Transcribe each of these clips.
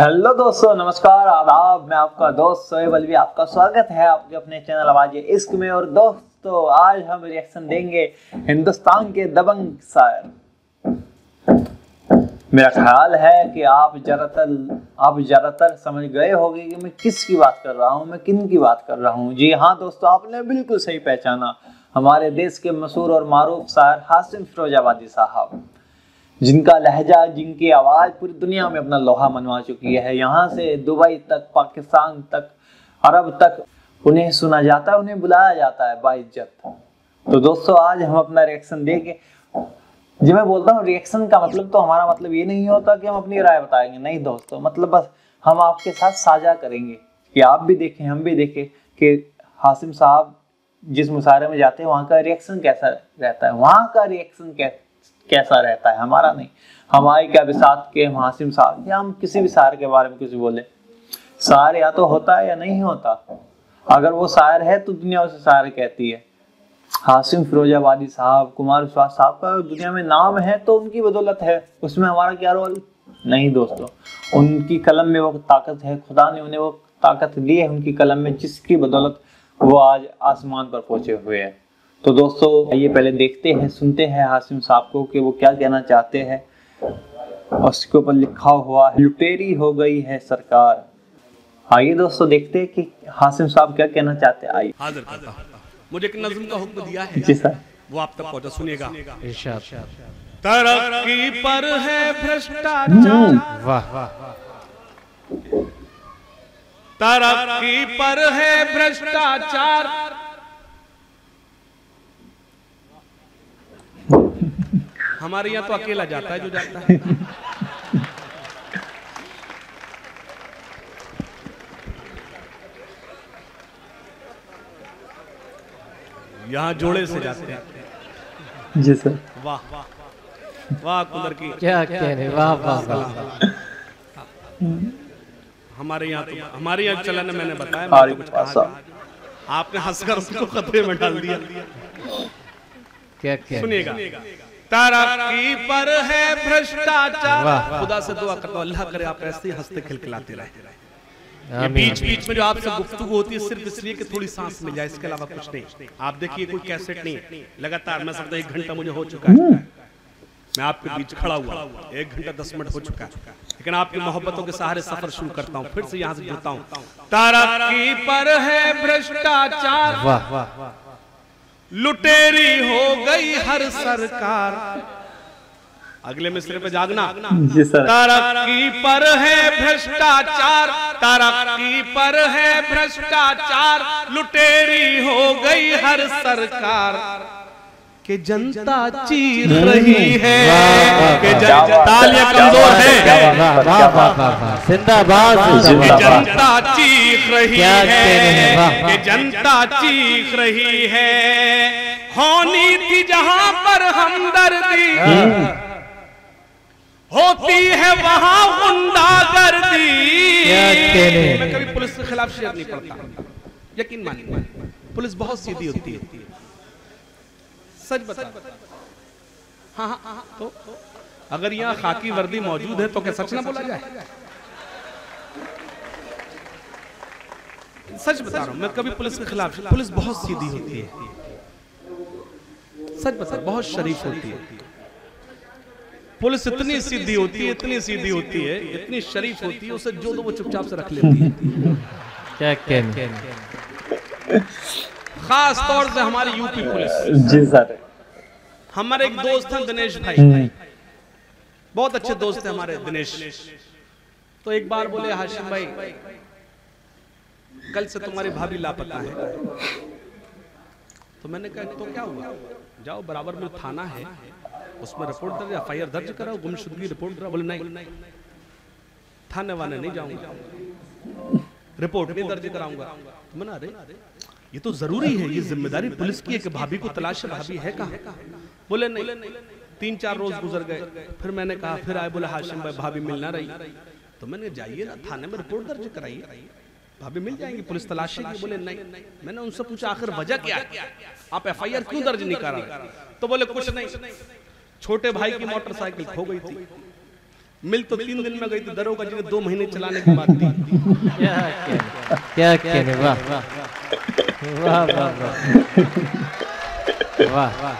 Hello दोस्तों, नमस्कार, आदाब, मैं आपका दोस्त सोएब अलवी, आपका स्वागत है आपके अपने चैनल आवाज़ इश्क में। और दोस्तों, आज हम रिएक्शन देंगे हिंदुस्तान के दबंग शायर मेरा ख्याल है कि आप ज़्यादातर आप ज़्यादातर समझ गए होंगे कि मैं किसकी बात कर रहा हूँ, मैं किन की बात कर रहा हूँ। जी हाँ दोस्तों, आपने बिल्कुल सही पहचाना। हमारे देश के मशहूर और मारूफ शायर हासिम फिरोजाबादी साहब। जिनका लहजा, जिनकी आवाज़ पूरी दुनिया में अपना लोहा मनवा चुकी है। यहाँ से दुबई तक, पाकिस्तान तक, अरब तक उन्हें सुना जाता है, उन्हें बुलाया जाता है बाइज्जत। तो दोस्तों, आज हम अपना रिएक्शन देंगे जी, मैं बोलता हूँ रिएक्शन का मतलब तो हमारा मतलब ये नहीं होता कि हम अपनी राय बताएँगे। नहीं दोस्तों मतलब बस हम आपके साथ साझा करेंगे कि आप भी देखें, हम भी देखें कि हासिम साहब जिस मुशायरे में जाते हैं, वहाँ का रिएक्शन कैसा रहता है, वहाँ का रिएक्शन कैसा कैसा रहता है? हमारा नहीं। हमारे क्या बिसात के हासिम साहब या हम किसी भी शायर के बारे में कुछ बोले। शायर या तो होता है या नहीं होता। अगर वो शायर है तो दुनिया उसे शायर कहती है। हासिम फिरोजाबादी साहब, कुमार विश्वास साहब का दुनिया में नाम है तो उनकी बदौलत है। उसमें हमारा क्या रोल नहीं दोस्तों। उनकी कलम में वो ताकत है। खुदा ने उन्हें वो ताकत दी है। उनकी कलम में जिसकी बदौलत वो आज आसमान पर पहुँचे हुए हैं। तो दोस्तों ये पहले देखते हैं सुनते हैं हासिम साहब को कि वो क्या कहना चाहते हैं। और उसके ऊपर लिखा हुआ है लुटेरी हो गई है सरकार। आइए दोस्तों देखते हैं कि हासिम साहब क्या कहना चाहते हैं। आइए। हाजिर करता मुझे एक नज्म का हुक्म दिया है। जी सर। वो आप तक पहुँचा सुनिएगा। इरशाद। तरक्की पर है भ्रष्टाचार। वाह वाह। तरक्की पर है भ्रष्टाचार। हमारे यहाँ तो अकेला जाता है जो जाता है। यहाँ जोड़े से जाते हैं। जी सर। वाह वाह वाह। कुंदर की। क्या कहने वाह वाह वाह हमारे यहाँ तो हमारे यहाँ चलन है, मैंने बताया मैंने तो कुछ कहा आपने हंसकर उसको खतरे में डाल दिया। क्या कहने सुनिएगा। तरक्की पर है भ्रष्टाचार। खुदा से दुआ करता हूँ अल्लाह करे आप ऐसे ही हँसते खिलखिलाते रहे। ये बीच बीच में जो आपसे गुफ्तगू होती है सिर्फ़ इसलिए कि थोड़ी सांस मिल जाए इसके अलावा कुछ नहीं। आप देखिए कोई कैसेट नहीं लगातार मैं समझता एक घंटा मुझे हो चुका है। मैं आपके बीच खड़ा हुआ एक घंटा दस मिनट हो चुका है। लेकिन आपकी मोहब्बतों के सहारे सफ़र शुरू करता हूँ फिर से यहाँ से जुड़ता हूँ। तरक्की पर है भ्रष्टाचार। वाह वाह। लुटेरी हो गई हर सरकार। अगले मिसरे पे जागना। जी सर। तरक्की पर है भ्रष्टाचार। तरक्की पर है भ्रष्टाचार। लुटेरी हो गई हर सरकार। के जनता चीख रही है के जन तालियाँ कमज़ोर है। जिंदाबाद जनता चीख रही हैं, कि जनता चीख रही है। होनी थी जहाँ पर हमदर्दी। होती है वहाँ गुंडागर्दी। मैं कभी पुलिस के खिलाफ शेयर नहीं पढ़ता। यकीन मानिए पुलिस बहुत सीधी होती है। सच बता। हाँ हाँ हाँ तो अगर यहाँ खाकी वर्दी मौजूद है तो क्या सच ना बोला जाए? सच बता रहा हूँ मैं कभी पुलिस के खिलाफ पुलिस बहुत सीधी होती है। सच बता बहुत शरीफ होती है। पुलिस इतनी सीधी होती है इतनी सीधी होती है इतनी शरीफ होती है उसे जो दो वो चुपचाप से रख लेती है। क्या कहने? खास तौर से हमारी यूपी पुलिस। जी सर। हमारे एक दोस्त हैं दिनेश भाई। बहुत अच्छे दोस्त हैं हमारे दिनेश। तो एक बार बोले हाशिम भाई कल से तुम्हारी भाभी लापता है। तो मैंने कहा तो क्या हुआ? जाओ बराबर में थाना है। उसमें रिपोर्ट दर्ज एफ़ आई आर दर्ज कराओ गुमशुदगी रिपोर्ट कराओ बोले नहीं थाने वाने नहीं जाऊँगा। रिपोर्ट नहीं दर्ज कराऊँगा। तो मैंने अरे ये तो ज़रूरी है ये ज़िम्मेदारी पुलिस की है कि भाभी को तलाश भाभी है कहाँ बोले नहीं तीन चार रोज गुजर गए फिर मैंने कहा फिर आए बोले हाशिम भाई भाभी मिल ना रही तो मैंने जाइए ना थाने में रिपोर्ट दर्ज कराइए भाभी मिल जाएँगी पुलिस तलाशेगी बोले नहीं मैंने उनसे पूछा आखिर वजह क्या है आप एफ़ आई आर क्यों दर्ज नहीं करा रहे तो बोले कुछ नहीं छोटे भाई की मोटरसाइकिल खो गई थी मिल तो तीन दिन में गई थी दरोगा जी ने दो महीने चलाने की बात दी क्या क्या कहने वाह वाह वाह। वाह वाह।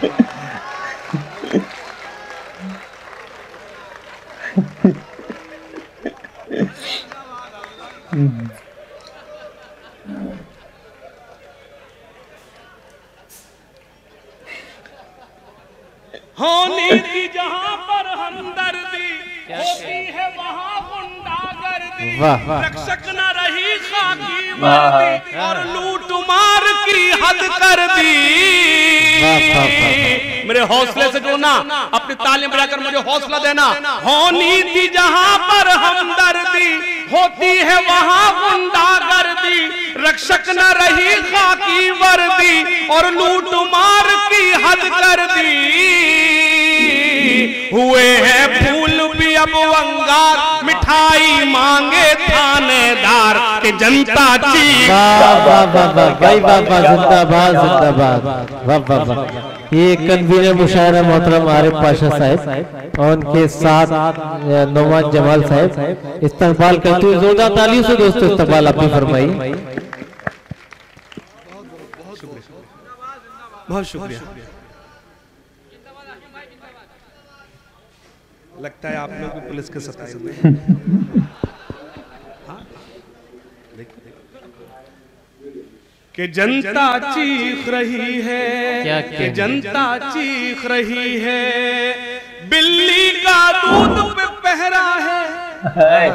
होनी थी जहाँ पर हमदर्दी होती है वहाँ गुंडागर्दी। वाह वाह रक्षक न रही खाकी वर्दी और लूट मार की हद कर दी। मेरे हौसले से जो ना अपनी तालीम बजाकर मुझे हौसला देना। होनी थी जहाँ पर हमदर्दी होती है वहाँ गुंडागर्दी। रक्षक न रही खाकी वर्दी और लूट मार की हद कर दी। हुए हैं अब अंगार मिठाई मांगे थानेदार के जनता ची वाह वाह वाह वाह भाई वाह वाह जिंदाबाद जिंदाबाद वाह वाह वाह ये कन्वीनर मुशायरा मोहतरम आरिफ पाशा साहब और उनके साथ अ, नौमान जमाल साहब इस्तकबाल करते हुए जोरदार तालियों से दोस्तों इस्तेमाल आप फरमाई बहुत शुक्रिया लगता है आप लोग भी पुलिस के सताए हुए हैं। हाँ? कि जनता चीख रही है कि जनता चीख रही है बिल्ली का दूध पे पहरा है।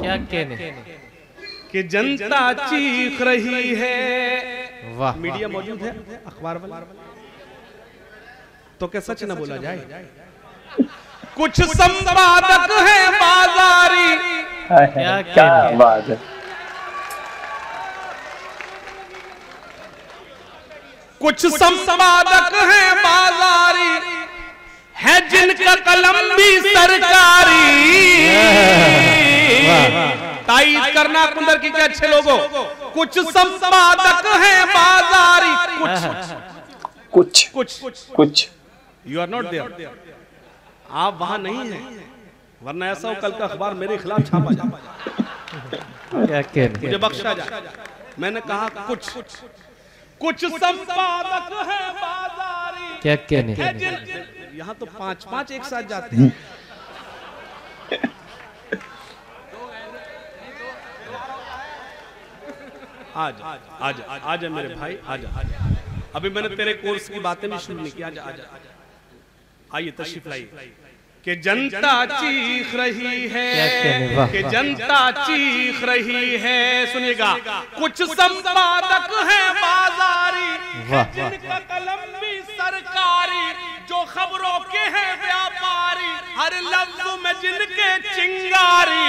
क्या कहने? कि जनता चीख रही है। वाह। मीडिया मौजूद है अखबार वाला। तो क्या सच न बोला जाए? कुछ संपादक है बाजारी। क्या क्या बात है। कुछ संपादक है बाजारी है जिनका कलम भी सरकारी। ताईद करना कुंदर की के अच्छे लोगों। कुछ संपादक है बाजारी। कुछ कुछ कुछ। कुछ। यू आर नॉट देयर आप वहाँ नहीं हैं वरना ऐसा हो कल का अखबार मेरे खिलाफ छापा जाए। क्या मुझे बख्शा जाए। मैंने कहा कुछ कुछ संपादक है बाजारी। क्या कहने है यहाँ तो पाँच पाँच एक साथ जाते हैं। आज आज आज मेरे भाई आज अभी मैंने तेरे कोर्स की बातें भी शुरू नहीं की आज आज। आइए तशरीफ़ लाइए। कि जनता चीख रही है कि जनता चीख रही है। सुनेगा कुछ संपादक है बाजारी जिनका कलम भी सरकारी जो खबरों के हैं व्यापारी हर लफ्ज में जिनके चिंगारी।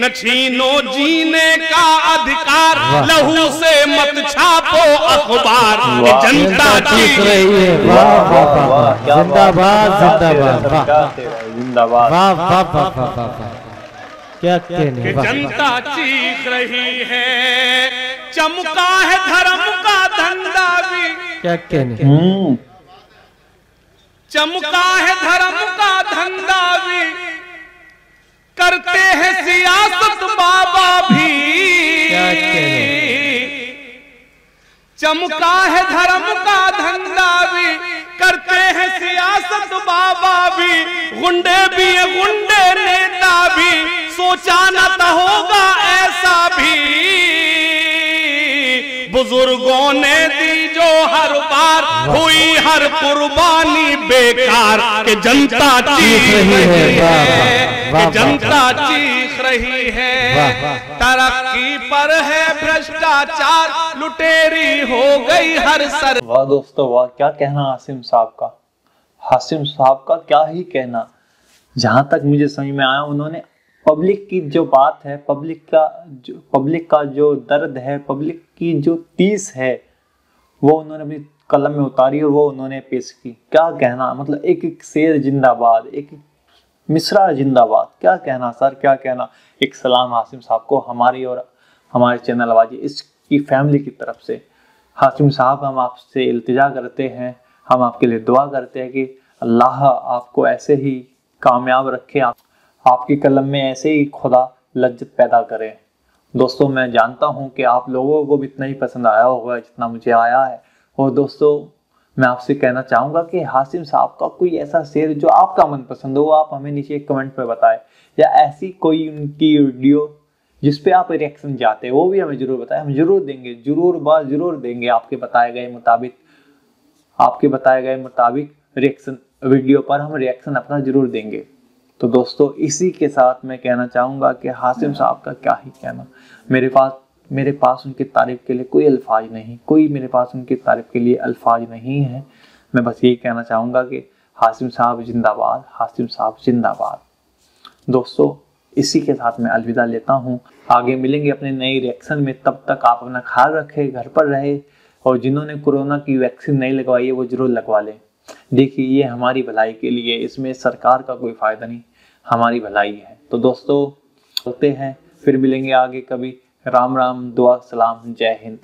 न छीनो जीने का अधिकार। लहू से मत छापो अखबार। जनता चीख की रही है। जिंदाबाद जिंदाबाद। वाह। जिंदाबाद। वाह वाह वाह वाह वाह वाह क्या कहने कि जनता चीख रही है। चमका है धर्म का धंधा भी। क्या कहने हम्म। चमका है धर्म का धंधा भी। करते हैं सियासत बाबा भी। चमका है धर्म का धंधा भी। करते हैं सियासत बाबा भी। गुंडे भी गुंडे नेता भी। सोचा न तो होगा ऐसा भी। बुज़ुर्गों ने दी जो हर बार हुई हर कुर्बानी बेकार के जनता चीख रही है, कि जनता चीख रही है। तरक्की पर है भ्रष्टाचार लुटेरी हो गई हर सर। वाह दोस्तों वाह क्या कहना हासिम साहब का? हासिम साहब का क्या ही कहना। जहाँ तक मुझे समझ में आया उन्होंने पब्लिक की जो बात है पब्लिक का जो पब्लिक का जो दर्द है पब्लिक की जो तीस है वो उन्होंने अपनी कलम में उतारी और वो उन्होंने पेश की। क्या कहना मतलब एक एक शेर जिंदाबाद एक एक मिसरा जिंदाबाद। क्या कहना सर क्या कहना? एक सलाम हासिम साहब को हमारी और हमारे चैनल वाजी इसकी फैमिली की तरफ़ से। हासिम साहब हम आपसे इल्तिजा करते हैं हम आपके लिए दुआ करते हैं कि अल्लाह आपको ऐसे ही कामयाब रखे। आप, आपकी कलम में ऐसे ही खुदा लज्जत पैदा करे। दोस्तों, मैं जानता हूँ कि आप लोगों को भी इतना ही पसंद आया होगा जितना मुझे आया है। और दोस्तों, मैं आपसे कहना चाहूँगा कि हासिम साहब का कोई ऐसा शेर जो आपका मनपसंद हो, आप हमें नीचे कमेंट में बताएँ। या ऐसी कोई उनकी वीडियो जिस पे आप रिएक्शन चाहते हैं, वो भी हमें ज़रूर बताएँ। हम ज़रूर देंगे, ज़रूर बात ज़रूर देंगे आपके बताए गए मुताबिक, आपके बताए गए मुताबिक रिएक्शन, वीडियो पर हम रिएक्शन अपना ज़रूर देंगे। तो दोस्तों, इसी के साथ मैं कहना चाहूँगा कि हासिम साहब का क्या ही कहना। मेरे पास मेरे पास उनकी तारीफ़ के लिए कोई अल्फाज नहीं, कोई मेरे पास उनकी तारीफ़ के लिए अल्फाज नहीं है। मैं बस यही कहना चाहूँगा कि हासिम साहब जिंदाबाद, हासिम साहब जिंदाबाद। दोस्तों, इसी के साथ मैं अलविदा लेता हूँ। आगे मिलेंगे अपने नए रिएक्शन में। तब तक आप अपना ख्याल रखें, घर पर रहे और जिन्होंने कोरोना की वैक्सीन नहीं लगवाई है, वो ज़रूर लगवा लें। देखिए, ये हमारी भलाई के लिए, इसमें सरकार का कोई फ़ायदा नहीं। हमारी भलाई है। तो दोस्तों, चलते हैं, फिर मिलेंगे आगे कभी। राम राम, दुआ, सलाम, जय हिंद।